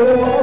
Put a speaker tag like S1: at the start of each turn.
S1: Lord.